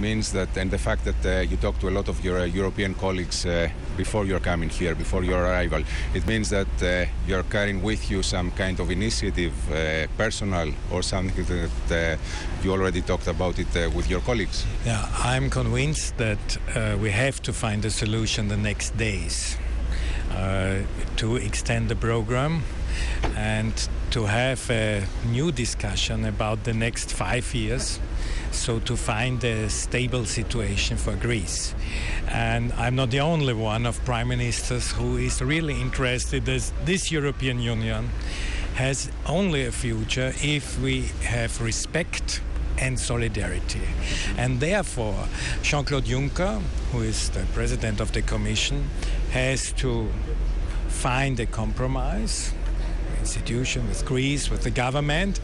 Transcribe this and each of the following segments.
means that, and the fact that uh, you talked to a lot of your uh, European colleagues uh, before you're coming here, before your arrival, it means that uh, you're carrying with you some kind of initiative, uh, personal or something that you already talked about it with your colleagues. Yeah, I'm convinced that we have to find a solution the next days uh, to extend the program and to have a new discussion about the next five years. So to find a stable situation for Greece, and I'm not the only one of prime ministers who is really interested that this European Union has only a future if we have respect and solidarity. And therefore, Jean Claude Juncker, who is the president of the Commission, has to find a compromise institution with Greece, with the government,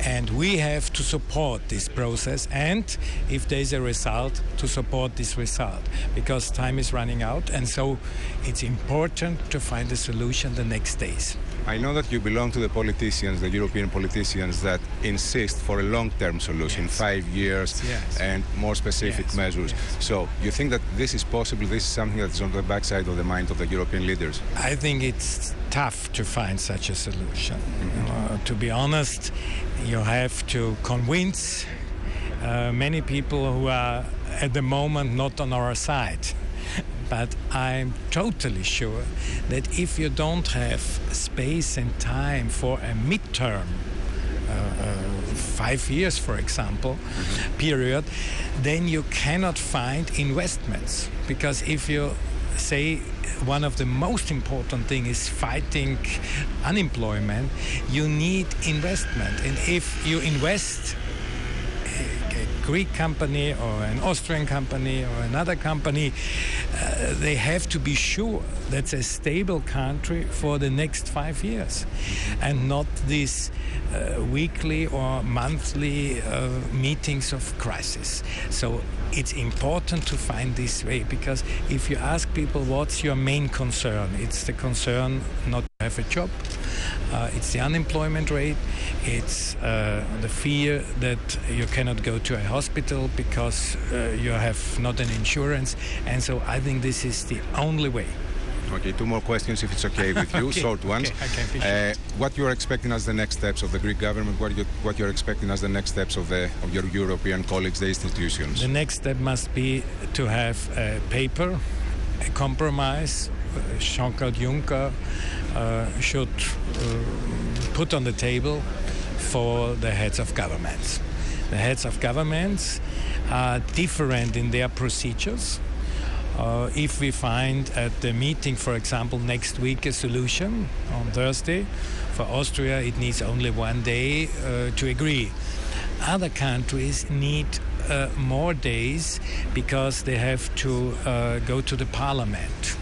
and we have to support this process. And if there is a result, to support this result because time is running out, and so it's important to find a solution the next days. I know that you belong to the politicians, the European politicians that insist for a long-term solution, Yes. five years Yes. and more specific Yes. measures. So you think that this is possible? This is something that is on the backside of the mind of the European leaders. I think it's tough to find such a solution. Uh, to be honest, you have to convince uh, many people who are at the moment not on our side. But I'm totally sure that if you don't have space and time for a midterm, uh, uh, five years, for example, period, then you cannot find investments. Because if you say one of the most important thing is fighting unemployment, you need investment. And if you invest Greek company or an Austrian company or another company, uh, they have to be sure that's a stable country for the next five years and not these uh, weekly or monthly uh, meetings of crisis. So it's important to find this way because if you ask people what's your main concern, it's the concern not to have a job, uh, it's the unemployment rate, it's uh, the fear that you cannot go to a hospital because uh, you have not an insurance, and so I think this is the only way. Okay, two more questions if it's okay with you, Okay, short ones. okay, I can be Uh, what you're expecting as the next steps of the Greek government? What you what you're expecting as the next steps of the of your European colleagues, the institutions? The next step must be to have a paper, compromise. Uh, Jean-Claude Juncker uh, should uh, put on the table for the heads of governments. The heads of governments are different in their procedures. Uh, if we find at the meeting, for example, next week a solution on Thursday, for Austria it needs only one day uh, to agree. Other countries need more days because they have to uh, go to the parliament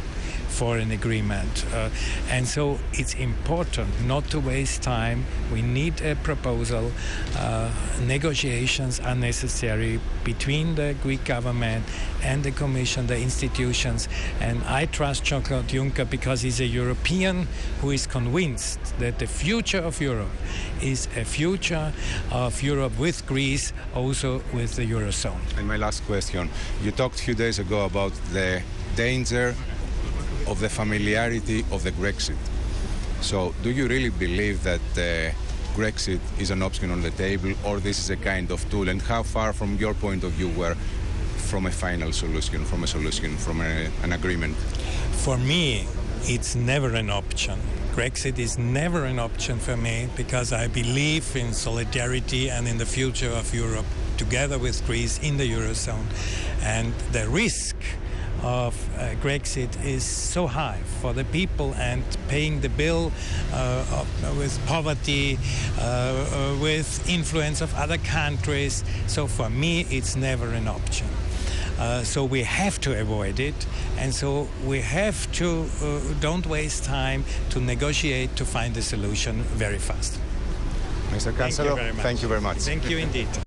for an agreement. Uh, and so it's important not to waste time. We need a proposal. Uh, negotiations are necessary between the Greek government and the Commission, the institutions. And I trust Jean-Claude Juncker because he's a European who is convinced that the future of Europe is a future of Europe with Greece, also with the Eurozone. And my last question: You talked a few days ago about the danger of the familiarity of the Grexit. So, do you really believe that uh, Grexit is an option on the table, or this is a kind of tool? And how far, from your point of view, were from a final solution, from a solution, from a, an agreement? For me, it's never an option. Grexit is never an option for me because I believe in solidarity and in the future of Europe together with Greece in the Eurozone. And the risk of uh, Grexit is so high for the people and paying the bill uh, with poverty, uh, uh, with influence of other countries. So for me, it's never an option. Uh, so we have to avoid it, and so we have to uh, don't waste time to negotiate to find a solution very fast. Mr. Thank you very much. thank you very much. Thank you indeed.